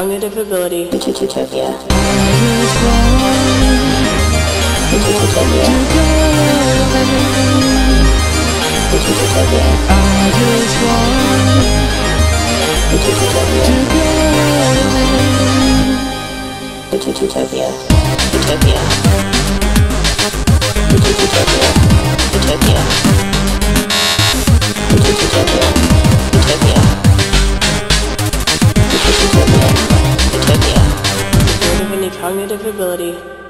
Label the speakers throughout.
Speaker 1: cognitive ability.
Speaker 2: Utopia. Utopia. Utopia. Utopia. Utopia.
Speaker 1: Of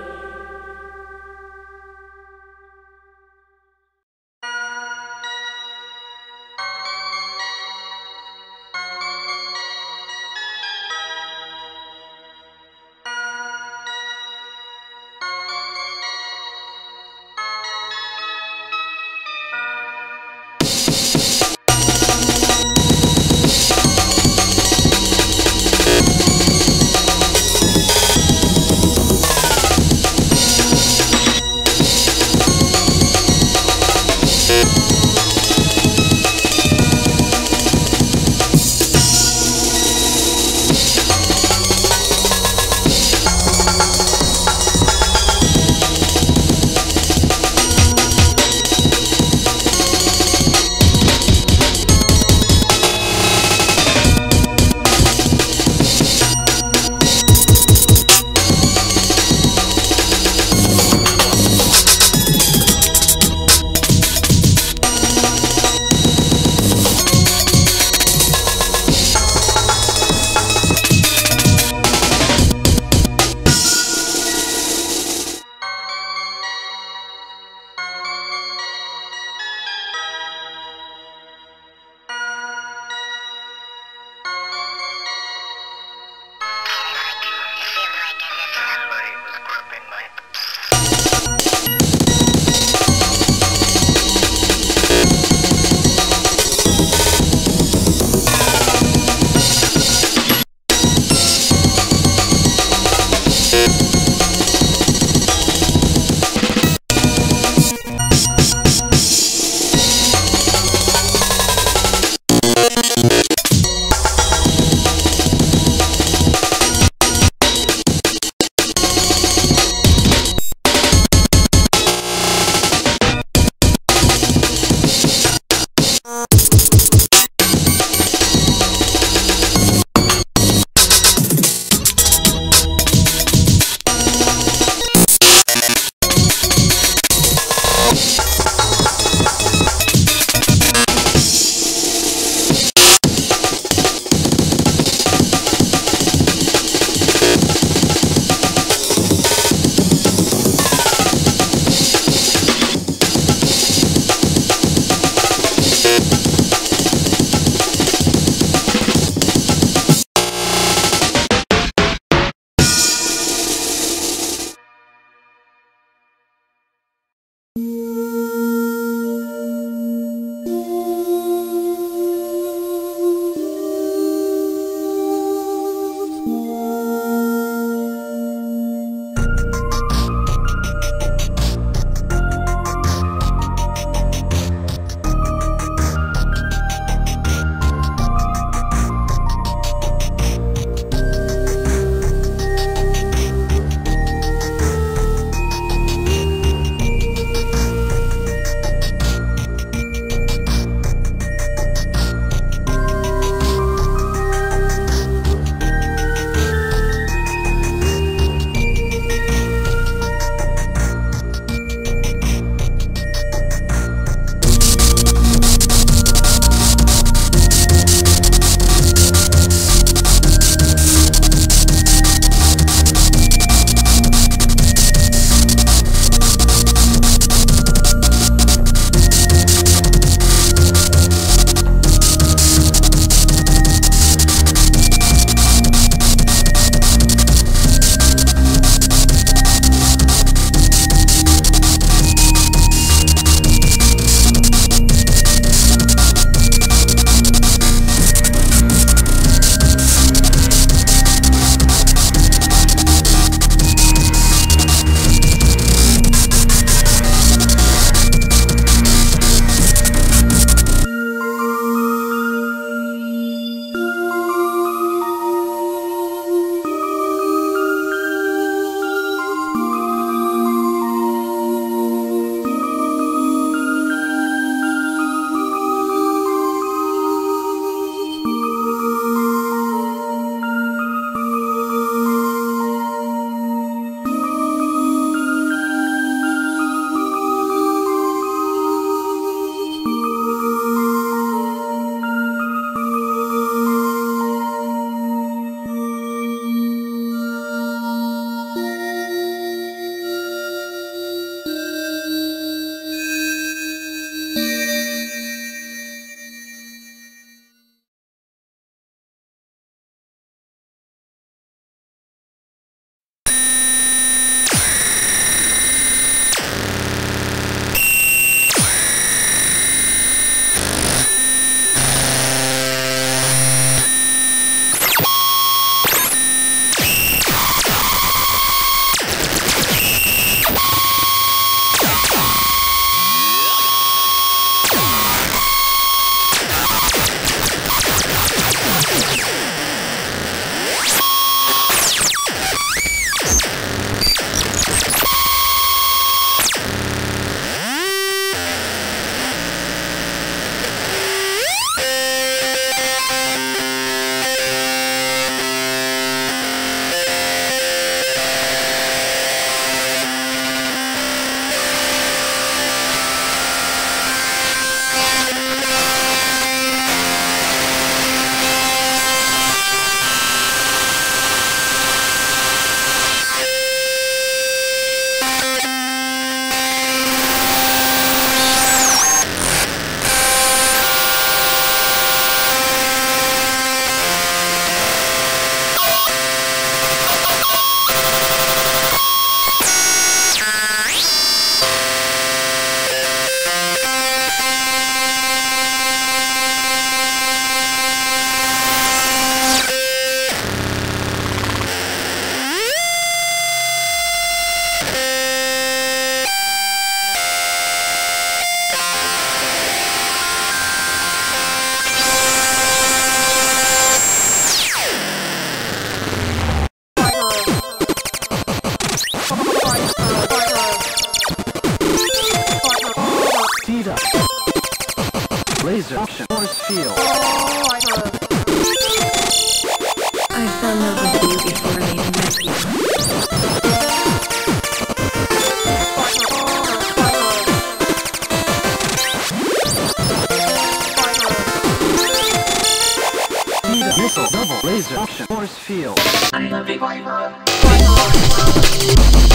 Speaker 2: Thank you.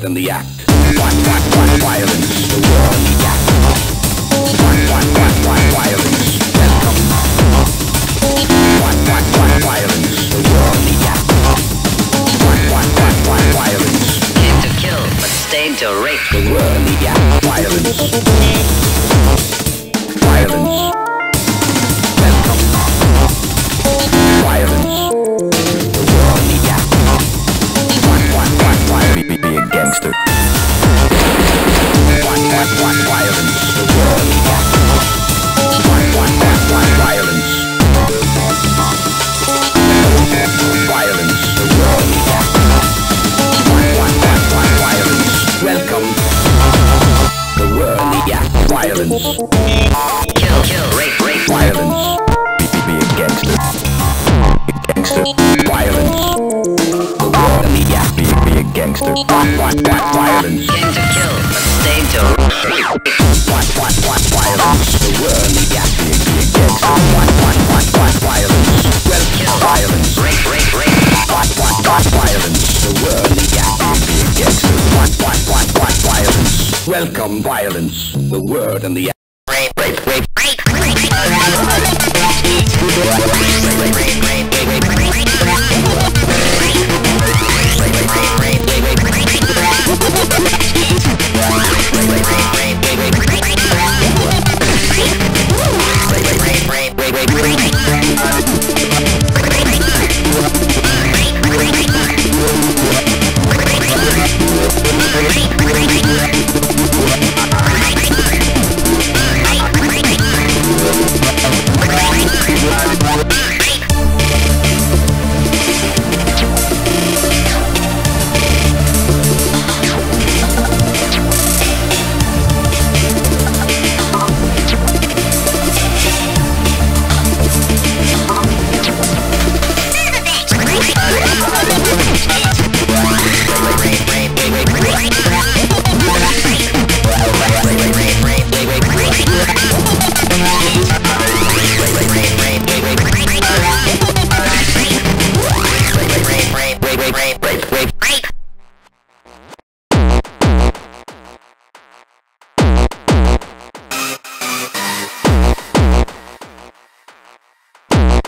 Speaker 3: word the act. One, one, one, violence, the. One, one, one, one, violence, welcome. One, one, one, violence, the. One, one, one, one, violence.
Speaker 4: Came to kill, but stayed to rape.
Speaker 3: The the act, violence. than the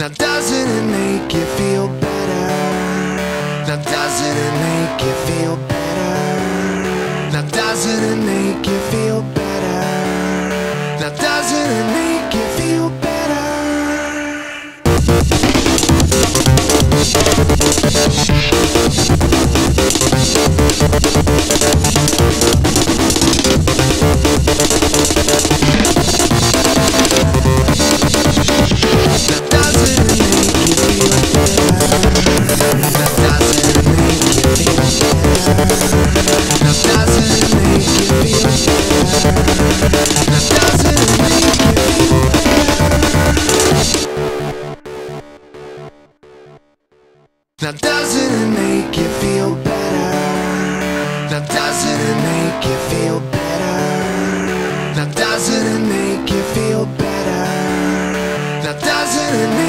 Speaker 5: Now doesn't it make you feel better? Now doesn't it make you feel better? Now doesn't it make you feel better? Now doesn't it make you feel better? Now doesn't it make you feel better? Now doesn't it make you feel better? Now doesn't it make you feel better? Now doesn't it